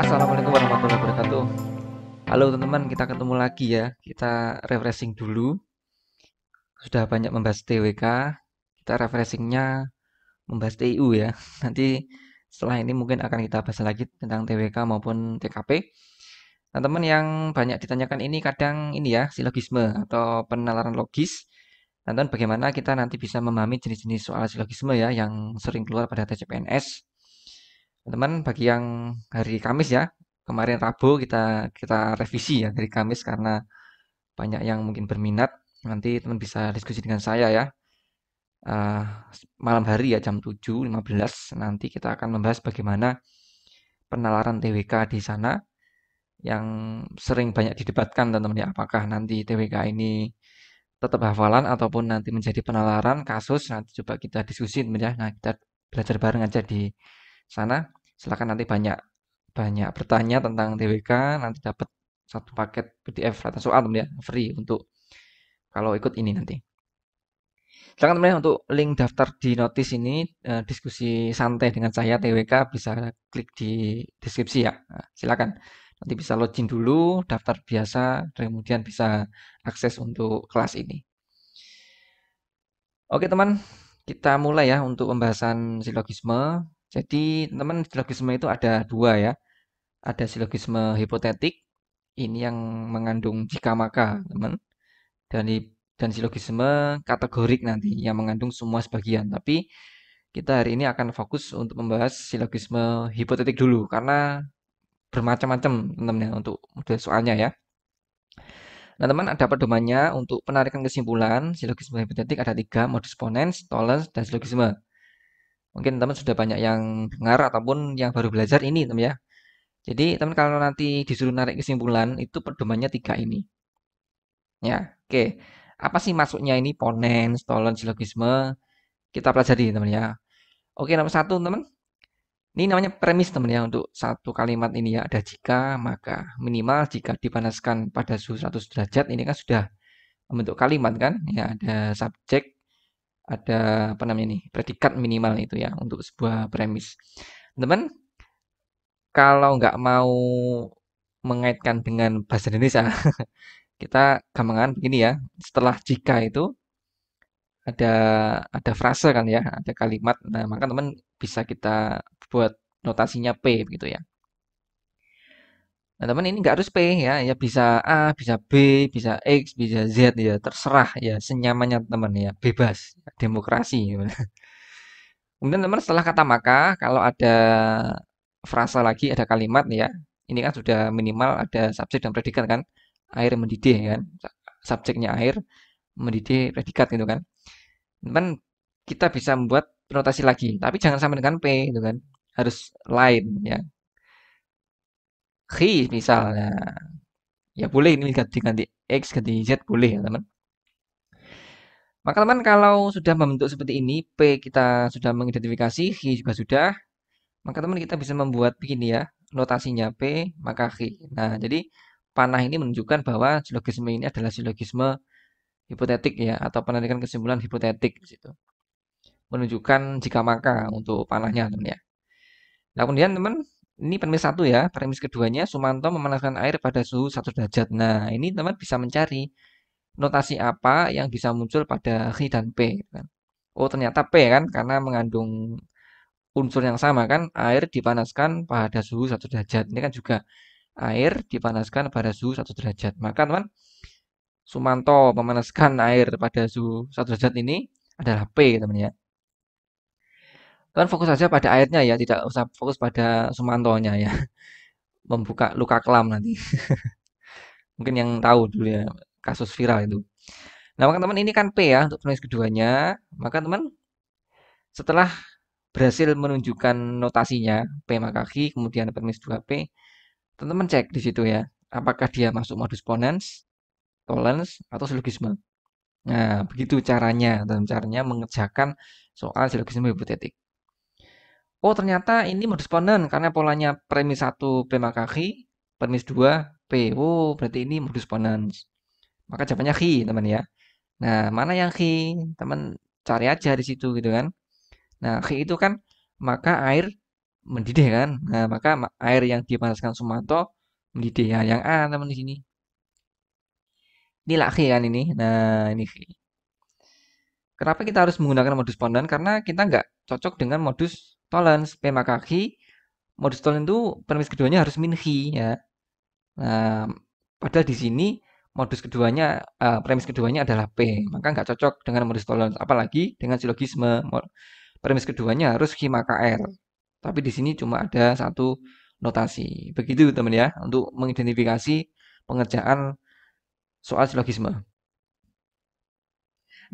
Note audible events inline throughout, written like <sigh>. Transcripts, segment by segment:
Assalamualaikum warahmatullahi wabarakatuh. Halo teman-teman, kita ketemu lagi ya. Kita refreshing dulu. Sudah banyak membahas TWK, kita refreshingnya membahas TIU ya. <laughs> Nanti setelah ini mungkin akan kita bahas lagi tentang TWK maupun TKP. Nah, teman yang banyak ditanyakan ini kadang ini ya, silogisme atau penalaran logis. Dan teman bagaimana kita nanti bisa memahami jenis-jenis soal silogisme ya yang sering keluar pada TCPNS. Teman bagi yang hari Kamis ya, kemarin Rabu kita kita revisi ya dari Kamis karena banyak yang mungkin berminat. Nanti teman bisa diskusi dengan saya ya. Uh, malam hari ya jam 7.15 nanti kita akan membahas bagaimana penalaran TWK di sana yang sering banyak didebatkan teman-teman ya apakah nanti TWK ini tetap hafalan ataupun nanti menjadi penalaran kasus nanti coba kita diskusi teman ya nah kita belajar bareng aja di sana silakan nanti banyak banyak bertanya tentang TWK nanti dapat satu paket PDF rata soal teman ya free untuk kalau ikut ini nanti. Silakan teman-teman untuk link daftar di notis ini uh, diskusi santai dengan saya TWK bisa klik di deskripsi ya. Nah, silakan. Nanti bisa login dulu, daftar biasa, kemudian bisa akses untuk kelas ini. Oke teman, kita mulai ya untuk pembahasan silogisme. Jadi teman silogisme itu ada dua ya. Ada silogisme hipotetik, ini yang mengandung jika maka teman. Dan dan silogisme kategorik nanti yang mengandung semua sebagian. Tapi kita hari ini akan fokus untuk membahas silogisme hipotetik dulu karena bermacam-macam teman-teman ya untuk model soalnya ya. Nah teman ada pedomannya untuk penarikan kesimpulan silogisme hipotetik ada tiga modus ponens, tollens, dan silogisme. Mungkin teman sudah banyak yang dengar ataupun yang baru belajar ini teman ya. Jadi teman kalau nanti disuruh narik kesimpulan itu pedomannya tiga ini. Ya, oke. Apa sih masuknya ini ponen, stolen, silogisme? Kita pelajari teman ya. Oke, nomor satu teman. Ini namanya premis teman ya untuk satu kalimat ini ya. Ada jika, maka minimal jika dipanaskan pada suhu 100 derajat ini kan sudah membentuk kalimat kan. Ya, ada subjek, ada apa namanya ini, predikat minimal itu ya untuk sebuah premis. Teman, kalau nggak mau mengaitkan dengan bahasa Indonesia, <laughs> kita gampangan begini ya. Setelah jika itu ada ada frase kan ya ada kalimat. Nah maka teman bisa kita buat notasinya P begitu ya nah teman ini nggak harus P ya ya bisa A bisa B bisa X bisa Z ya terserah ya senyamannya teman ya bebas demokrasi. Kemudian teman setelah kata maka kalau ada frasa lagi ada kalimat ya ini kan sudah minimal ada subjek dan predikat kan air mendidih kan subjeknya air mendidih predikat gitu kan. Kan kita bisa membuat notasi lagi tapi jangan sama dengan p gitu kan harus lain ya he misalnya ya boleh ini ganti ganti x ganti z boleh ya teman maka teman kalau sudah membentuk seperti ini p kita sudah mengidentifikasi he juga sudah maka teman kita bisa membuat begini ya notasinya p maka he nah jadi panah ini menunjukkan bahwa silogisme ini adalah silogisme hipotetik ya atau penarikan kesimpulan hipotetik di. Menunjukkan jika maka untuk panahnya teman ya. Nah kemudian teman ini premis satu ya, premis keduanya Sumanto memanaskan air pada suhu satu derajat. Nah ini teman bisa mencari notasi apa yang bisa muncul pada H dan P. Kan. Oh ternyata P kan karena mengandung unsur yang sama kan air dipanaskan pada suhu satu derajat. Ini kan juga air dipanaskan pada suhu 1 derajat. Maka teman, Sumanto memanaskan air pada suhu 1 derajat ini adalah P teman ya. Teman fokus saja pada airnya ya, tidak usah fokus pada Sumantonya ya. <laughs> Membuka luka kelam nanti. <laughs> Mungkin yang tahu dulu ya kasus viral itu. Nah, maka teman ini kan P ya untuk penulis keduanya. Maka teman setelah berhasil menunjukkan notasinya P maka Q, kemudian penulis 2P, teman-teman cek di situ ya apakah dia masuk modus ponens tolerance atau silogisme nah begitu caranya dan caranya mengerjakan soal silogisme hipotetik oh ternyata ini modus ponen karena polanya premis 1 P maka Q premis 2 P oh berarti ini modus ponens maka jawabannya Q teman ya nah mana yang Q teman cari aja di situ gitu kan nah Q itu kan maka air mendidih kan. Nah, maka air yang dipanaskan Sumanto mendidih. Ya, yang A teman di sini. Ini laki kan ini. Nah, ini Kenapa kita harus menggunakan modus Ponden? Karena kita nggak cocok dengan modus tolerance. P maka Ki. Modus tolerance itu premis keduanya harus min Hi ya. Nah, padahal di sini modus keduanya, uh, premis keduanya adalah P. Maka nggak cocok dengan modus tolerance. Apalagi dengan silogisme. Premis keduanya harus Hi maka R. Tapi di sini cuma ada satu notasi. Begitu teman ya, untuk mengidentifikasi pengerjaan soal silogisme.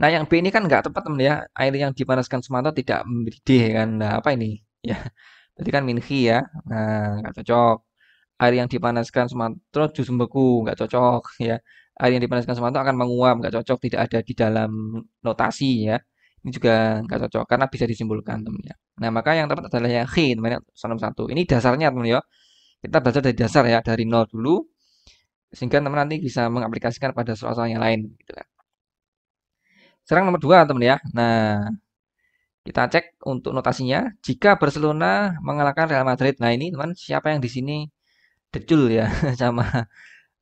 Nah, yang B ini kan nggak tepat teman ya. Air yang dipanaskan semata tidak mendidih kan. Nah, apa ini? Ya, <laughs> berarti kan minhi ya. Nah, nggak cocok. Air yang dipanaskan semata justru beku, nggak cocok ya. Air yang dipanaskan semata akan menguap, nggak cocok. Tidak ada di dalam notasi ya. Ini juga nggak cocok karena bisa disimpulkan teman ya. Nah, maka yang tepat adalah yang H teman ya, salam satu. Ini dasarnya teman ya. Kita belajar dari dasar ya, dari nol dulu sehingga teman nanti bisa mengaplikasikan pada soal-soal yang lain gitu kan. Sekarang nomor dua teman ya. Nah, kita cek untuk notasinya. Jika Barcelona mengalahkan Real Madrid. Nah ini teman siapa yang di sini decul ya <laughs> sama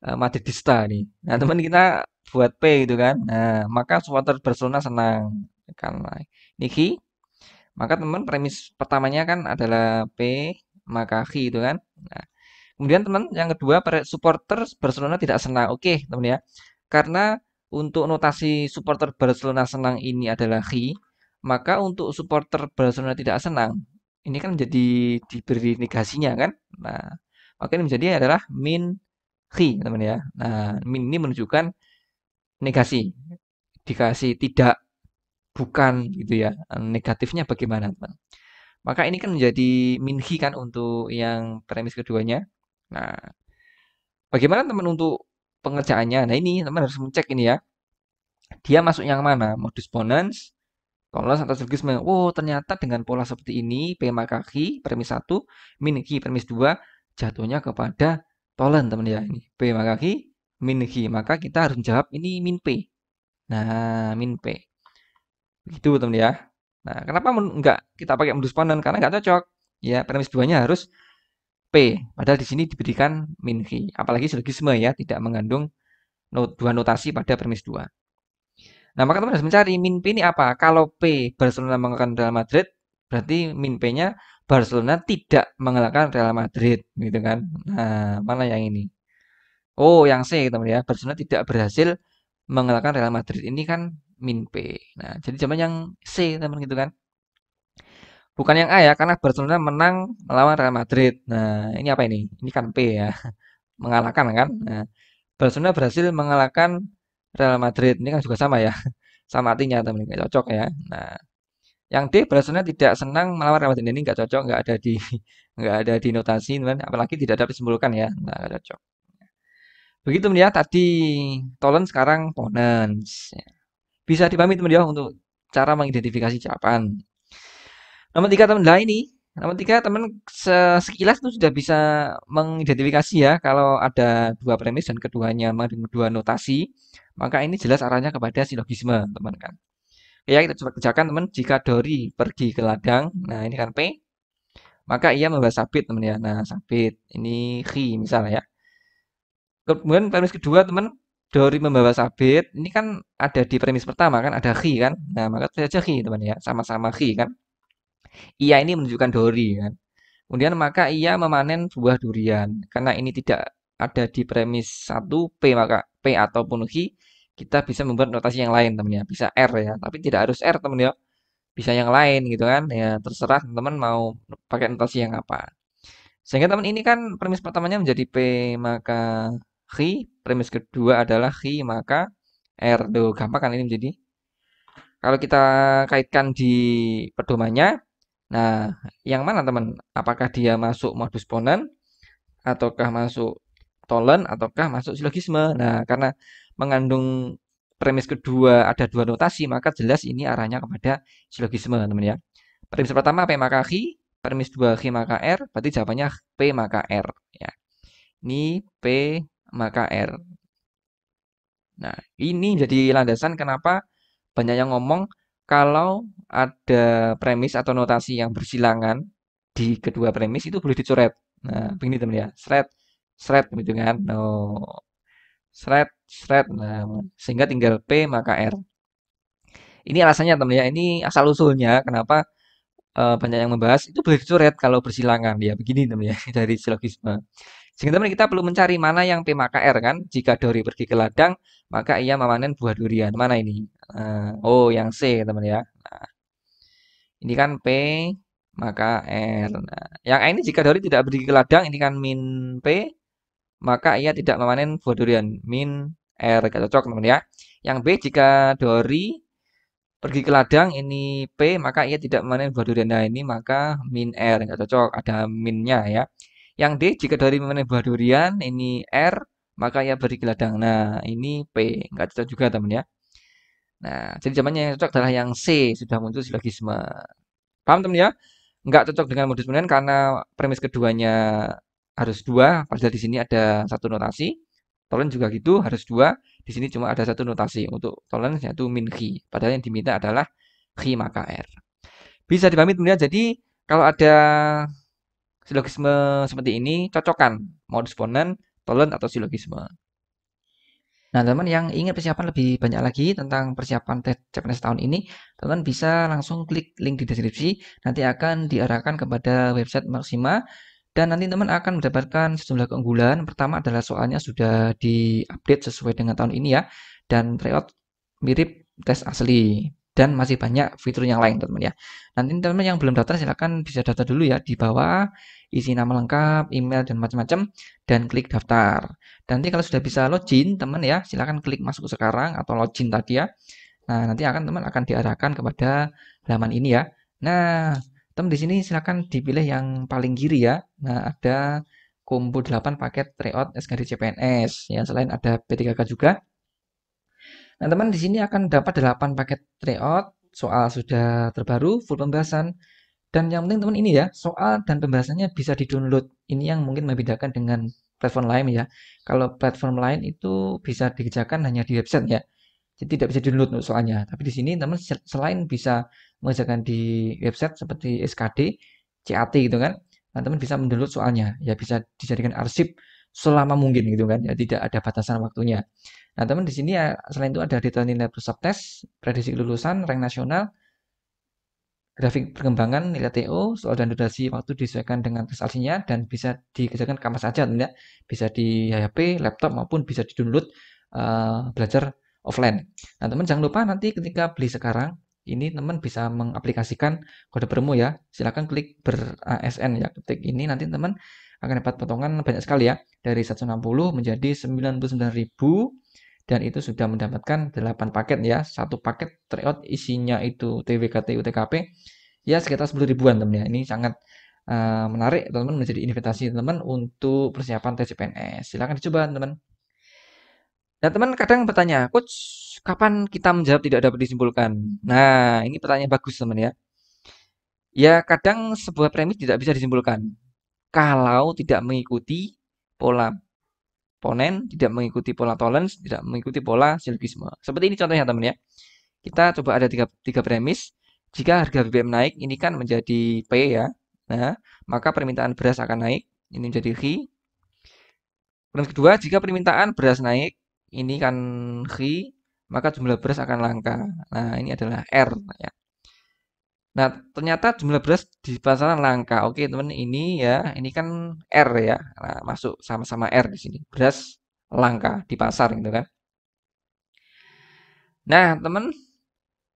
uh, Madridista nih. Nah teman kita buat P gitu kan. Nah maka supporter Barcelona senang karena Niki. Maka teman premis pertamanya kan adalah P maka K itu kan. Nah, kemudian teman yang kedua supporter Barcelona tidak senang. Oke teman ya. Karena untuk notasi supporter Barcelona senang ini adalah hi, maka untuk supporter Barcelona tidak senang, ini kan menjadi diberi negasinya kan? Nah, maka ini menjadi adalah min hi, teman ya. Nah, min ini menunjukkan negasi, dikasih tidak, bukan gitu ya. Negatifnya bagaimana, teman? Maka ini kan menjadi min hi kan untuk yang premis keduanya. Nah, bagaimana teman untuk pengerjaannya. Nah ini teman harus mencek ini ya. Dia masuk yang mana? Modus ponens, tolos atau silogisme. Oh ternyata dengan pola seperti ini, P kaki, premis 1, min ki, premis 2, jatuhnya kepada tolen teman ya. Ini P maka ki, min ki. Maka kita harus menjawab ini min P. Nah, min P. Begitu teman ya. Nah, kenapa enggak kita pakai modus ponens? Karena enggak cocok. Ya, premis 2-nya harus P. Padahal di sini diberikan min ki. Apalagi silogisme ya, tidak mengandung not, dua notasi pada premis 2. Nah, maka teman harus mencari min P ini apa? Kalau P Barcelona mengalahkan Real Madrid, berarti min P-nya Barcelona tidak mengalahkan Real Madrid, gitu kan? Nah, mana yang ini? Oh, yang C, teman ya. Barcelona tidak berhasil mengalahkan Real Madrid. Ini kan min P. Nah, jadi zaman yang C, teman gitu kan? Bukan yang A ya, karena Barcelona menang melawan Real Madrid. Nah, ini apa ini? Ini kan P ya. <laughs> Mengalahkan kan? Nah, Barcelona berhasil mengalahkan Real Madrid. Ini kan juga sama ya. <laughs> Sama artinya teman nggak cocok ya. Nah, yang D Barcelona tidak senang melawan Real Madrid ini nggak cocok, nggak ada di <laughs> nggak ada di notasi teman, apalagi tidak dapat disimpulkan ya. Nah, nggak cocok. Begitu ya tadi Tolen sekarang Ponens. Bisa dipahami teman ya untuk cara mengidentifikasi jawaban. Nomor tiga teman lah ini. Nomor tiga teman sekilas itu sudah bisa mengidentifikasi ya kalau ada dua premis dan keduanya mengandung dua notasi, maka ini jelas arahnya kepada silogisme teman kan. Ya kita coba kerjakan teman. Jika Dori pergi ke ladang, nah ini kan P, maka ia membawa sabit teman ya. Nah sabit ini khi misalnya ya. Kemudian premis kedua teman Dori membawa sabit, ini kan ada di premis pertama kan ada khi kan. Nah maka saja khi teman ya, sama-sama khi kan. Ia ini menunjukkan dori kan. Kemudian maka ia memanen buah durian. Karena ini tidak ada di premis 1 P maka P ataupun H kita bisa membuat notasi yang lain teman ya. Bisa R ya, tapi tidak harus R teman ya. Bisa yang lain gitu kan. Ya terserah teman mau pakai notasi yang apa. Sehingga teman ini kan premis pertamanya menjadi P maka H, premis kedua adalah H maka R. Duh, gampang kan ini menjadi. Kalau kita kaitkan di pedomannya, Nah, yang mana teman? Apakah dia masuk modus ponen ataukah masuk tolen ataukah masuk silogisme? Nah, karena mengandung premis kedua ada dua notasi, maka jelas ini arahnya kepada silogisme, teman ya. Premis pertama P maka Q, premis dua Q maka R, berarti jawabannya P maka R ya. Ini P maka R. Nah, ini jadi landasan kenapa banyak yang ngomong kalau ada premis atau notasi yang bersilangan, di kedua premis itu boleh dicoret. Nah, begini teman ya, thread, thread gitu kan. No, thread, thread. Nah, sehingga tinggal P maka R. Ini alasannya teman ya, ini asal usulnya kenapa uh, banyak yang membahas itu boleh dicoret kalau bersilangan ya begini teman ya <laughs> dari silogisme. Sehingga teman kita perlu mencari mana yang P maka R kan. Jika Dori pergi ke ladang, maka ia memanen buah durian. Mana ini? Uh, oh, yang C teman ya. Nah, ini kan P maka R. Nah, yang A ini jika Dori tidak pergi ke ladang, ini kan min P, maka ia tidak memanen buah durian. Min R, gak cocok teman ya. Yang B jika Dori pergi ke ladang ini P maka ia tidak memanen buah durian nah ini maka min R nggak cocok ada minnya ya yang D jika dari memanen buah durian ini R maka ia pergi ke ladang nah ini P nggak cocok juga teman ya nah jadi zamannya yang cocok adalah yang C sudah muncul silogisme paham teman ya nggak cocok dengan modus pemilihan karena premis keduanya harus dua padahal di sini ada satu notasi Tolen juga gitu harus dua di sini cuma ada satu notasi untuk tolerance yaitu min khi. Padahal yang diminta adalah khi maka r. Bisa dipahami teman Jadi kalau ada silogisme seperti ini, cocokkan modus ponent, tolerant atau silogisme. Nah, teman yang ingin persiapan lebih banyak lagi tentang persiapan tes CPNS tahun ini, teman bisa langsung klik link di deskripsi. Nanti akan diarahkan kepada website Maxima dan nanti teman akan mendapatkan sejumlah keunggulan. Pertama adalah soalnya sudah diupdate sesuai dengan tahun ini ya. Dan tryout mirip tes asli. Dan masih banyak fitur yang lain teman ya. Nanti teman yang belum daftar silahkan bisa daftar dulu ya. Di bawah isi nama lengkap, email, dan macam-macam. Dan klik daftar. Nanti kalau sudah bisa login teman ya silahkan klik masuk sekarang atau login tadi ya. Nah nanti akan teman akan diarahkan kepada halaman ini ya. Nah Teman di sini silakan dipilih yang paling kiri ya. Nah, ada combo 8 paket tryout SKD CPNS ya. Selain ada P3K juga. Nah, teman di sini akan dapat 8 paket tryout, soal sudah terbaru, full pembahasan. Dan yang penting teman ini ya, soal dan pembahasannya bisa di-download. Ini yang mungkin membedakan dengan platform lain ya. Kalau platform lain itu bisa dikerjakan hanya di website ya. Jadi tidak bisa di-download soalnya. Tapi di sini teman selain bisa mengerjakan di website seperti SKD, CAT gitu kan, nah teman bisa mendownload soalnya. Ya bisa dijadikan arsip selama mungkin gitu kan. Ya tidak ada batasan waktunya. Nah teman di sini ya selain itu ada data nilai plus subtest, prediksi kelulusan, rank nasional, grafik perkembangan nilai TO, soal dan durasi waktu disesuaikan dengan tes aslinya dan bisa dikerjakan kapan saja tidak bisa di HP, laptop maupun bisa di-download uh, belajar offline. Nah, teman jangan lupa nanti ketika beli sekarang, ini teman bisa mengaplikasikan kode promo ya. Silahkan klik ber ASN ya. Ketik ini nanti teman akan dapat potongan banyak sekali ya. Dari 160 menjadi 99.000 dan itu sudah mendapatkan 8 paket ya. Satu paket tryout isinya itu TWKT UTKP ya sekitar 10 ribuan teman ya. Ini sangat uh, menarik teman-teman menjadi investasi teman untuk persiapan tes CPNS. Silahkan dicoba teman. Nah, teman kadang bertanya, Coach, kapan kita menjawab tidak dapat disimpulkan? Nah, ini pertanyaan bagus, teman ya. Ya, kadang sebuah premis tidak bisa disimpulkan. Kalau tidak mengikuti pola ponen, tidak mengikuti pola tolerance, tidak mengikuti pola silogisme. Seperti ini contohnya, teman ya. Kita coba ada tiga, tiga premis. Jika harga BBM naik, ini kan menjadi P ya. Nah, maka permintaan beras akan naik. Ini menjadi H. Kemudian kedua, jika permintaan beras naik, ini kan khi, maka jumlah beras akan langka. Nah, ini adalah R ya. Nah, ternyata jumlah beras di pasaran langka. Oke, teman, ini ya, ini kan R ya. Nah, masuk sama-sama R di sini. Beras langka di pasar gitu kan. Nah, teman,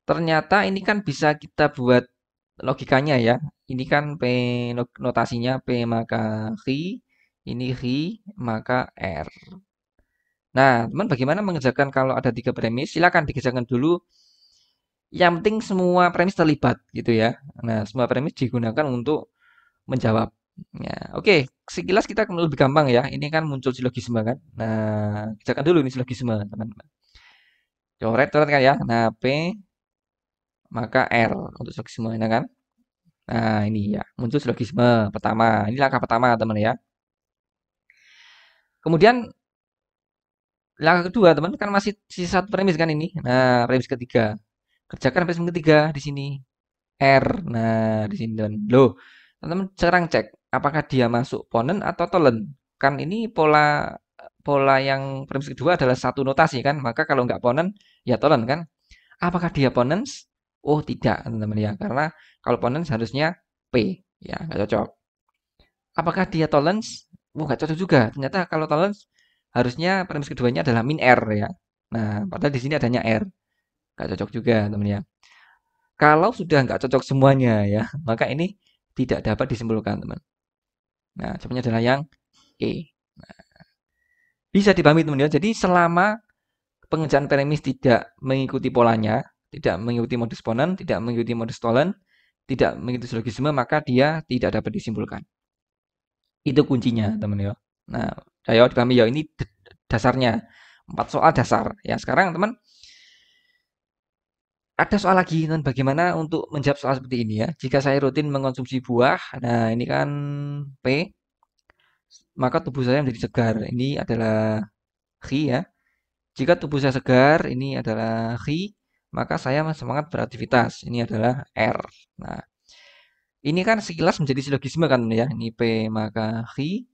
ternyata ini kan bisa kita buat logikanya ya. Ini kan P notasinya P maka khi, ini khi maka R. Nah, teman bagaimana mengerjakan kalau ada tiga premis? Silakan dikerjakan dulu. Yang penting semua premis terlibat gitu ya. Nah, semua premis digunakan untuk menjawab. Ya, oke. Sekilas kita lebih gampang ya. Ini kan muncul silogisme kan. Nah, kerjakan dulu ini silogisme, teman-teman. Coret, coret kan ya. Nah, P maka R untuk silogisme, ya kan? Nah, ini ya, muncul silogisme pertama. Ini langkah pertama, teman ya. Kemudian langkah kedua teman kan masih sisa satu premis kan ini nah premis ketiga kerjakan premis ketiga di sini R nah di sini teman lo teman-teman sekarang cek apakah dia masuk ponen atau tolen. Kan ini pola pola yang premis kedua adalah satu notasi kan, maka kalau nggak ponen ya tolen kan. Apakah dia ponens? Oh tidak teman-teman ya, karena kalau ponens harusnya P ya nggak cocok. Apakah dia tolerance? Oh nggak cocok juga. Ternyata kalau tolerance harusnya premis keduanya adalah min R ya. Nah, padahal di sini adanya R. Nggak cocok juga teman ya. Kalau sudah nggak cocok semuanya ya, maka ini tidak dapat disimpulkan teman. Nah, jawabannya adalah yang E. Nah, bisa dipahami teman ya. Jadi selama pengerjaan premis tidak mengikuti polanya, tidak mengikuti modus ponen, tidak mengikuti modus tolen, tidak mengikuti silogisme, maka dia tidak dapat disimpulkan. Itu kuncinya, teman ya. Nah, ayo dipahami ya, ini dasarnya. Empat soal dasar. Ya, sekarang teman, ada soal lagi, teman, bagaimana untuk menjawab soal seperti ini ya. Jika saya rutin mengonsumsi buah, nah ini kan P, maka tubuh saya menjadi segar. Ini adalah khi ya. Jika tubuh saya segar, ini adalah khi, maka saya semangat beraktivitas. Ini adalah R. Nah, ini kan sekilas menjadi silogisme kan ya. Ini P maka Hi.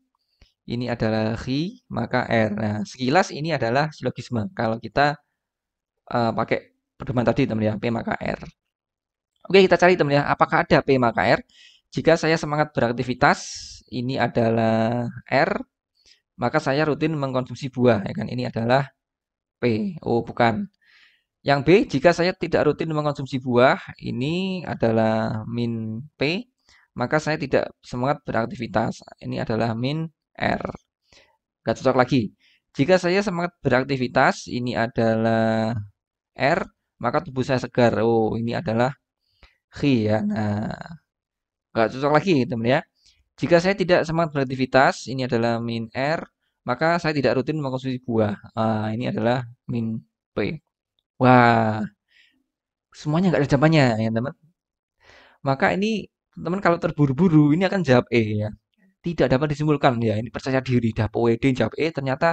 Ini adalah Hi maka R. Nah, sekilas ini adalah silogisme. Kalau kita uh, pakai pedoman tadi teman ya, P maka R. Oke, kita cari teman ya, apakah ada P maka R? Jika saya semangat beraktivitas, ini adalah R, maka saya rutin mengkonsumsi buah ya kan. Ini adalah P. Oh, bukan. Yang B, jika saya tidak rutin mengkonsumsi buah, ini adalah min P, maka saya tidak semangat beraktivitas. Ini adalah min R. Gak cocok lagi. Jika saya semangat beraktivitas, ini adalah R, maka tubuh saya segar. Oh, ini adalah khi ya. Nah, gak cocok lagi, teman ya. Jika saya tidak semangat beraktivitas, ini adalah min R, maka saya tidak rutin mengkonsumsi buah. Ah, ini adalah min P. Wah, semuanya nggak ada jawabannya ya teman. Maka ini teman kalau terburu-buru ini akan jawab E ya. Tidak dapat disimpulkan ya. Ini percaya diri dah PWD jawab E ternyata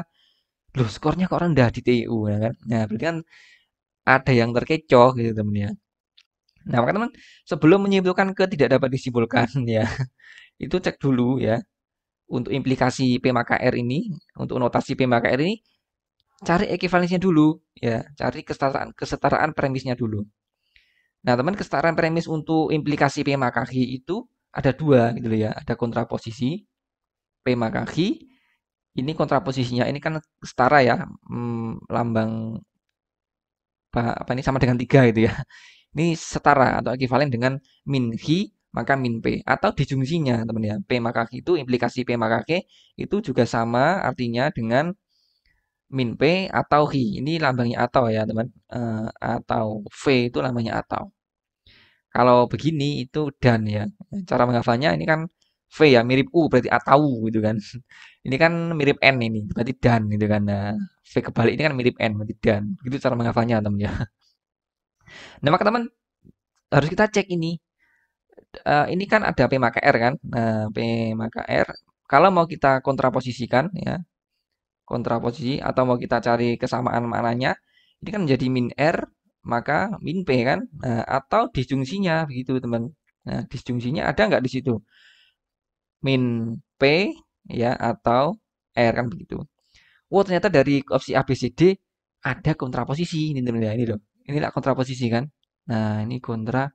loh skornya kok rendah di TU ya kan. Nah, berarti kan ada yang terkecoh gitu teman ya. Nah, maka teman sebelum menyimpulkan ke tidak dapat disimpulkan <laughs> ya. Itu cek dulu ya. Untuk implikasi P maka R ini, untuk notasi P maka R ini cari ekivalensinya dulu ya cari kesetaraan kesetaraan premisnya dulu nah teman kesetaraan premis untuk implikasi P makaki itu ada dua gitu ya ada kontraposisi P makaki ini kontraposisinya ini kan setara ya hmm, lambang apa, ini sama dengan tiga gitu ya ini setara atau ekivalen dengan min hi maka min p atau dijungsinya teman ya p makaki itu implikasi p makake itu juga sama artinya dengan min P atau Hi. Ini lambangnya atau ya teman. Uh, atau V itu lambangnya atau. Kalau begini itu dan ya. Cara menghafalnya ini kan V ya mirip U berarti atau gitu kan. <laughs> Ini kan mirip N ini berarti dan gitu kan. Nah, V kebalik ini kan mirip N berarti dan. Gitu cara menghafalnya teman ya. <laughs> Nah maka teman harus kita cek ini. Uh, ini kan ada P maka R kan. Nah, P maka R. Kalau mau kita kontraposisikan ya, kontraposisi atau mau kita cari kesamaan maknanya ini kan menjadi min R maka min P kan nah, atau disjungsinya begitu teman nah disjungsinya ada nggak di situ min P ya atau R kan begitu oh ternyata dari opsi A B C D ada kontraposisi ini teman ya ini loh kontraposisi kan nah ini kontra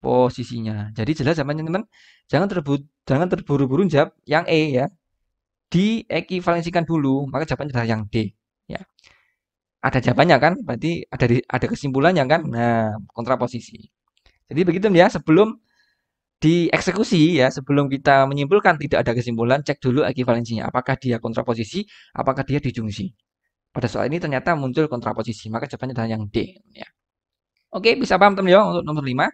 posisinya jadi jelas zamannya teman jangan terburu jangan terburu-buru jawab yang E ya diekivalensikan dulu, maka jawabannya adalah yang D. Ya. Ada jawabannya kan? Berarti ada di, ada kesimpulannya kan? Nah, kontraposisi. Jadi begitu ya, sebelum dieksekusi ya, sebelum kita menyimpulkan tidak ada kesimpulan, cek dulu ekivalensinya. Apakah dia kontraposisi, apakah dia dijungsi. Pada soal ini ternyata muncul kontraposisi, maka jawabannya adalah yang D. Ya. Oke, bisa paham teman ya untuk nomor 5.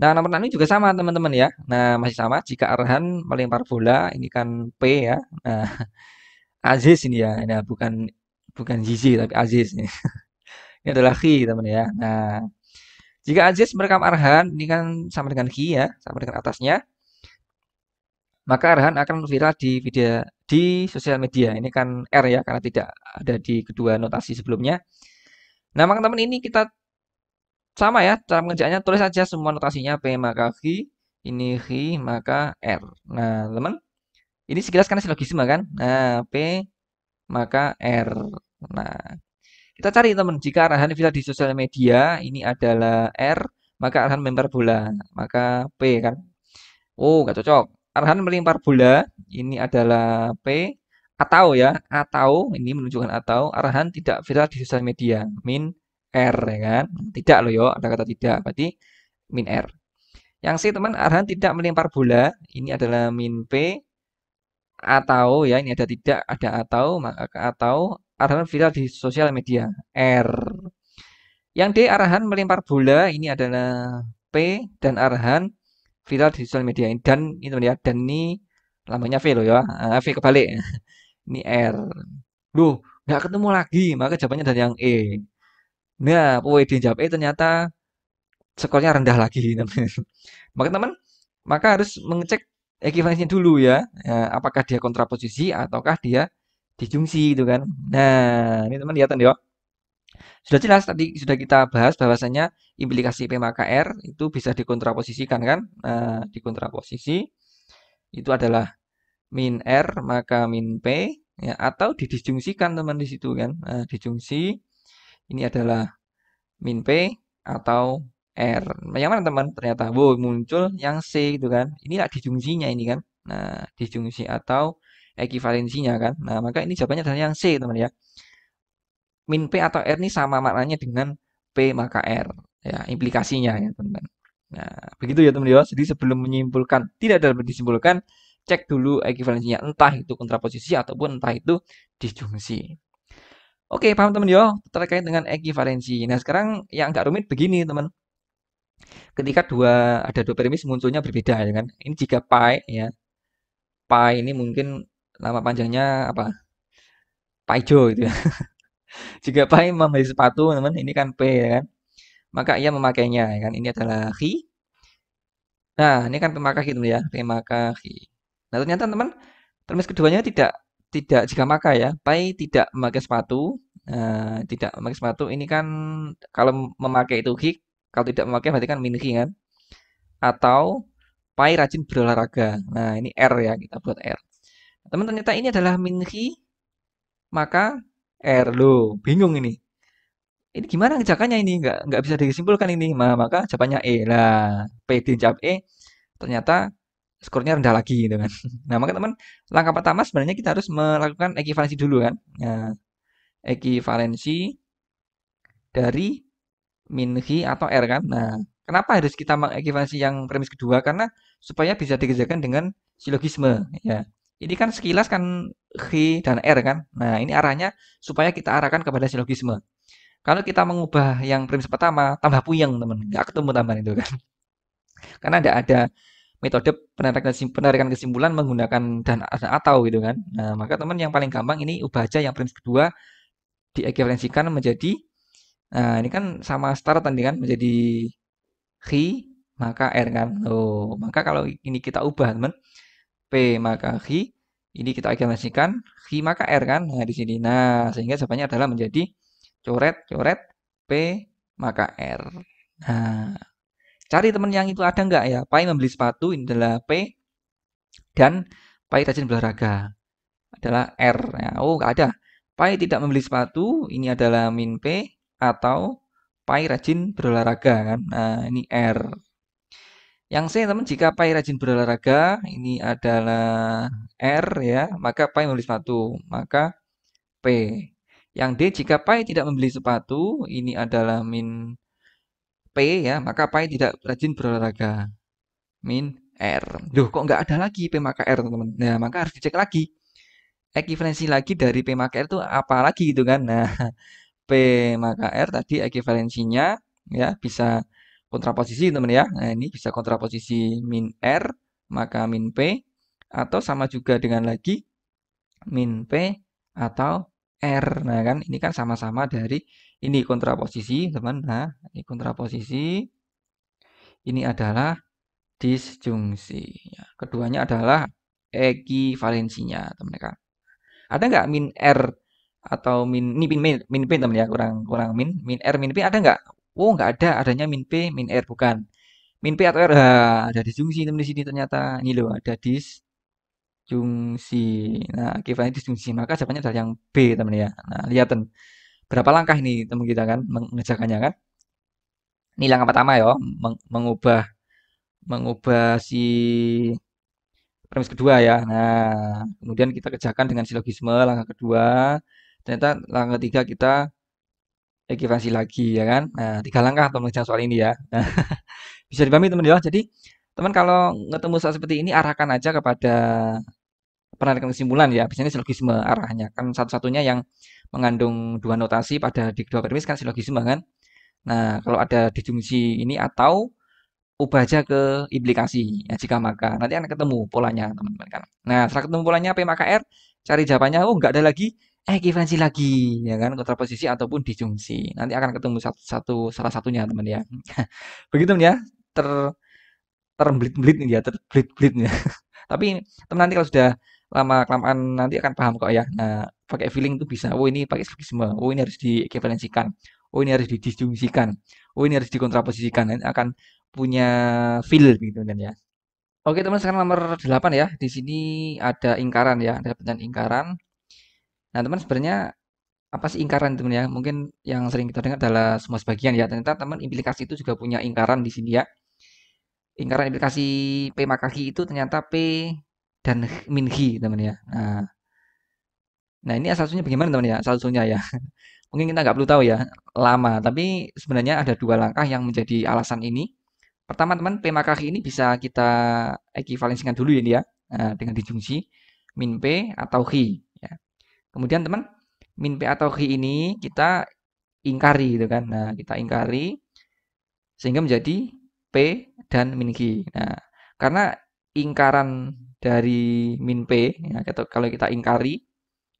Nah, nomor 6 ini juga sama teman-teman ya. Nah, masih sama jika Arhan melempar bola, ini kan P ya. Nah, <laughs> Aziz ini ya. Nah, bukan bukan Zizi tapi Aziz ini. <laughs> ini adalah Ki teman ya. Nah, jika Aziz merekam Arhan, ini kan sama dengan Ki ya, sama dengan atasnya. Maka Arhan akan viral di video di sosial media. Ini kan R ya karena tidak ada di kedua notasi sebelumnya. Nah, teman-teman ini kita sama ya cara mengerjakannya tulis saja semua notasinya P maka V ini hi, maka R. Nah, teman, ini sekilas kan silogisme kan? Nah, P maka R. Nah, kita cari teman, jika arahan viral di sosial media ini adalah R, maka arahan melempar bola, maka P kan? Oh, nggak cocok. Arahan melempar bola ini adalah P atau ya, atau ini menunjukkan atau arahan tidak viral di sosial media, min R ya kan? Tidak loh yo, ada kata tidak, berarti min R. Yang C teman, arahan tidak melempar bola, ini adalah min P atau ya ini ada tidak, ada atau, maka atau arahan viral di sosial media, R. Yang D arahan melempar bola ini adalah P dan arahan viral di sosial media dan ini teman ya, dan ini lamanya V loh ya, ah, V kebalik. <laughs> Ini R. Loh, nggak ketemu lagi, maka jawabannya dari yang E. Nah, PWD jawab E ternyata skornya rendah lagi. <laughs> maka teman, maka harus mengecek ekivalensinya dulu ya. ya. Apakah dia kontraposisi ataukah dia disjungsi gitu kan. Nah, ini teman lihat ya. Sudah jelas tadi sudah kita bahas bahwasanya implikasi P maka R itu bisa dikontraposisikan kan. Nah, dikontraposisi itu adalah min R maka min P ya atau didisjungsikan teman di situ kan. Nah, disjungsi ini adalah min P atau R. Yang mana teman? Ternyata wow, muncul yang C gitu kan. Inilah disjungsinya ini kan. Nah, disjungsi atau ekivalensinya kan. Nah, maka ini jawabannya adalah yang C teman ya. Min P atau R ini sama maknanya dengan P maka R. Ya, implikasinya ya teman-teman. Nah, begitu ya teman ya. Jadi sebelum menyimpulkan, tidak dapat disimpulkan, cek dulu ekivalensinya. Entah itu kontraposisi ataupun entah itu disjungsi. Oke, paham teman ya terkait dengan ekivalensi. Nah, sekarang yang agak rumit begini teman. Ketika dua ada dua premis munculnya berbeda ya kan. Ini jika pi ya. Pi ini mungkin nama panjangnya apa? Paijo itu ya. <laughs> jika pi membeli sepatu teman, ini kan P ya kan. Maka ia memakainya ya kan. Ini adalah hi. Nah, ini kan pemakah gitu ya, pemakah hi. Nah, ternyata teman, premis keduanya tidak tidak jika maka ya, pai tidak memakai sepatu, nah, tidak memakai sepatu ini kan kalau memakai itu hi, kalau tidak memakai berarti kan min hi kan. Atau pai rajin berolahraga. Nah, ini R ya, kita buat R. Teman ternyata ini adalah min hi, maka R lo, bingung ini. Ini gimana ngejakannya ini? Nggak nggak bisa disimpulkan ini. Nah, maka jawabannya E. Lah, P dijawab E. Ternyata skornya rendah lagi gitu kan. <laughs> Nah, maka teman, langkah pertama sebenarnya kita harus melakukan ekivalensi dulu kan. Nah, ekivalensi dari min hi atau r kan. Nah, kenapa harus kita mengekivalensi yang premis kedua? Karena supaya bisa dikerjakan dengan silogisme ya. Ini kan sekilas kan hi dan r kan. Nah, ini arahnya supaya kita arahkan kepada silogisme. Kalau kita mengubah yang premis pertama, tambah puyeng teman, nggak ketemu tambahan itu kan. Karena tidak ada metode penarikan kesimpulan menggunakan dan atau gitu kan. Nah, maka teman yang paling gampang ini ubah aja yang premis kedua diekuivalensikan menjadi nah ini kan sama start tadi kan menjadi hi maka r kan. Oh, maka kalau ini kita ubah teman p maka hi ini kita ekuivalensikan hi maka r kan. Nah, di sini. Nah, sehingga jawabannya adalah menjadi coret coret p maka r. Nah, Cari teman yang itu ada nggak ya? Pai membeli sepatu ini adalah P dan Pai rajin berolahraga adalah R. Ya. Oh nggak ada. Pai tidak membeli sepatu ini adalah min P atau Pai rajin berolahraga kan. Nah ini R. Yang C teman jika Pai rajin berolahraga ini adalah R ya maka Pai membeli sepatu maka P. Yang D jika Pai tidak membeli sepatu ini adalah min P ya, maka Pai tidak rajin berolahraga. Min R. Duh, kok nggak ada lagi P maka R, teman-teman. Nah, maka harus dicek lagi. Ekivalensi lagi dari P maka R itu apa lagi gitu kan. Nah, P maka R tadi ekivalensinya ya bisa kontraposisi teman ya. Nah, ini bisa kontraposisi min R maka min P atau sama juga dengan lagi min P atau R. Nah, kan ini kan sama-sama dari ini kontraposisi, teman. Nah, ini kontraposisi. Ini adalah disjungsi. Ya, keduanya adalah ekivalensinya, teman kan. Ada nggak min R atau min ini min min, min P teman ya kurang kurang min min R min P ada nggak? Oh nggak ada adanya min P min R bukan. min P atau R? Nah, ada disjungsi teman di sini ternyata. Ini loh ada disjungsi nah ekivalensi disjungsi maka jawabannya adalah yang B teman ya. Nah lihat berapa langkah ini teman kita kan? Mengerjakannya kan? Ini langkah pertama ya meng mengubah mengubah si premis kedua ya. Nah kemudian kita kerjakan dengan silogisme langkah kedua. Ternyata langkah ketiga kita ekivalensi lagi ya kan? Nah tiga langkah untuk mengerjakan soal ini ya. Nah, <laughs> bisa dipahami teman ya. Jadi teman kalau ketemu soal seperti ini arahkan aja kepada penarikan kesimpulan ya. Biasanya silogisme arahnya. Kan satu-satunya yang mengandung dua notasi pada di dua premis kan silogisme kan? Nah kalau ada disjungsi ini atau ubah aja ke implikasi ya jika maka. Nanti akan ketemu polanya teman-teman kan? Nah setelah ketemu polanya P maka R cari jawabannya. Oh nggak ada lagi ekivalensi lagi ya kan kontraposisi ataupun disjungsi nanti akan ketemu satu, satu salah satunya teman ya. <laughs> Begitu ya. Ter terbelit-belit ya terbelit-belit ya. <laughs> Tapi teman nanti kalau sudah lama kelamaan nanti akan paham kok ya. Nah pakai feeling itu bisa. Oh ini pakai silogisme oh ini harus diekivalensikan oh ini harus didisjungsikan oh ini harus dikontraposisikan. Nanti akan punya feel gitu kan ya. Oke teman sekarang nomor 8 ya. Di sini ada ingkaran ya, ada pertanyaan ingkaran. Nah, teman sebenarnya apa sih ingkaran teman ya? Mungkin yang sering kita dengar adalah semua sebagian ya. Ternyata teman implikasi itu juga punya ingkaran di sini ya. Ingkaran implikasi P maka H itu ternyata P dan min H teman ya. Nah, nah ini asal usulnya bagaimana teman ya? Asal usulnya ya. <laughs> Mungkin kita nggak perlu tahu ya lama, tapi sebenarnya ada dua langkah yang menjadi alasan ini. Pertama teman P maka H ini bisa kita ekivalensikan dulu ini ya. Nah, dengan dijungsi min P atau H Kemudian teman, min P atau H ini kita ingkari gitu kan. Nah, kita ingkari sehingga menjadi P dan min Q. Nah, karena ingkaran dari min P, ya, kalau kita ingkari,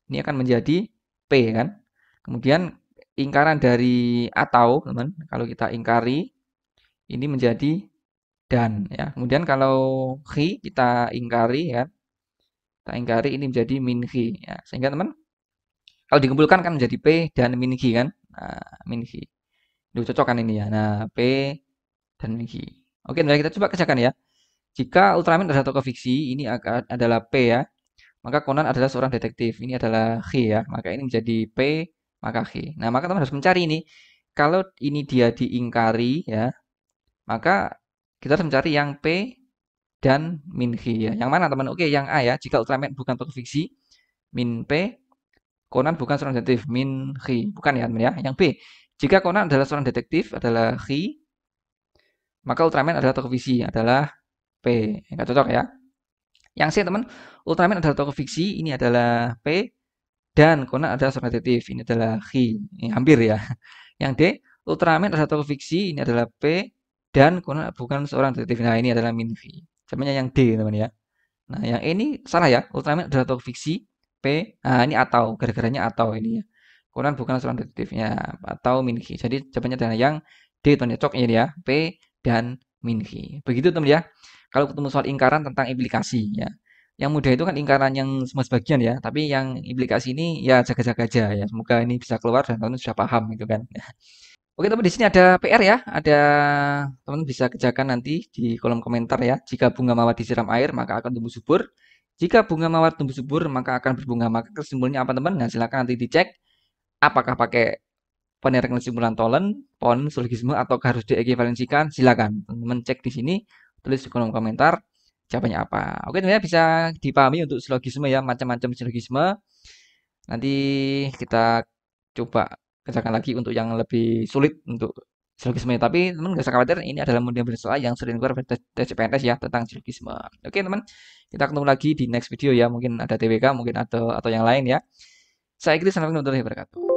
ini akan menjadi P kan. Kemudian ingkaran dari atau, teman, kalau kita ingkari, ini menjadi dan ya. Kemudian kalau H kita ingkari ya, kita ingkari ini menjadi min H ya. Sehingga teman kalau dikumpulkan kan menjadi P dan min Q kan. Nah, min Q. Itu cocok kan ini ya. Nah, P dan min Q. Oke, nah kita coba kerjakan ya. Jika Ultraman adalah tokoh fiksi, ini adalah P ya. Maka Conan adalah seorang detektif. Ini adalah Q ya. Maka ini menjadi P, maka Q. Nah, maka teman harus mencari ini. Kalau ini dia diingkari ya, maka kita harus mencari yang P dan min Q ya. Yang mana teman? Oke, yang A ya. Jika Ultraman bukan tokoh fiksi, min P Conan bukan seorang detektif, min Khi. Bukan ya, teman ya. Yang B, jika Conan adalah seorang detektif, adalah Khi, maka Ultraman adalah tokoh fiksi, adalah P. Enggak cocok ya. Yang C, teman, Ultraman adalah tokoh fiksi, ini adalah P, dan Conan adalah seorang detektif, ini adalah Khi. Ini hampir ya. Yang D, Ultraman adalah tokoh fiksi, ini adalah P, dan Conan bukan seorang detektif. Nah, ini adalah min Khi. Sebenarnya yang D, teman ya. Nah, yang E ini salah ya. Ultraman adalah tokoh fiksi, P, nah ini atau, gara-garanya atau ini ya. Conan bukan seorang detektifnya, atau Minhi. Jadi jawabannya adalah yang D, teman ya. Ini ya, P dan Minhi. Begitu teman ya. Kalau ketemu soal ingkaran tentang implikasi ya. Yang mudah itu kan ingkaran yang semua sebagian ya, tapi yang implikasi ini ya jaga-jaga aja ya. Semoga ini bisa keluar dan teman sudah paham gitu kan. <laughs> Oke teman di sini ada PR ya, ada teman bisa kerjakan nanti di kolom komentar ya. Jika bunga mawar disiram air maka akan tumbuh subur. Jika bunga mawar tumbuh subur, maka akan berbunga. Maka kesimpulannya apa teman? Nah, silakan nanti dicek apakah pakai penerikan kesimpulan Tolen, PON, silogisme, atau harus diekivalensikan. Silakan teman-teman cek di sini, tulis di kolom komentar jawabannya apa. Oke, teman bisa dipahami untuk silogisme ya, macam-macam silogisme. Nanti kita coba kerjakan lagi untuk yang lebih sulit untuk silogisme. Tapi teman nggak usah khawatir, ini adalah model soal yang sering keluar pada TCPNS ya tentang silogisme. Oke teman, kita ketemu lagi di next video ya. Mungkin ada TWK, mungkin atau atau yang lain ya. Saya Kris, ketemu warahmatullahi wabarakatuh.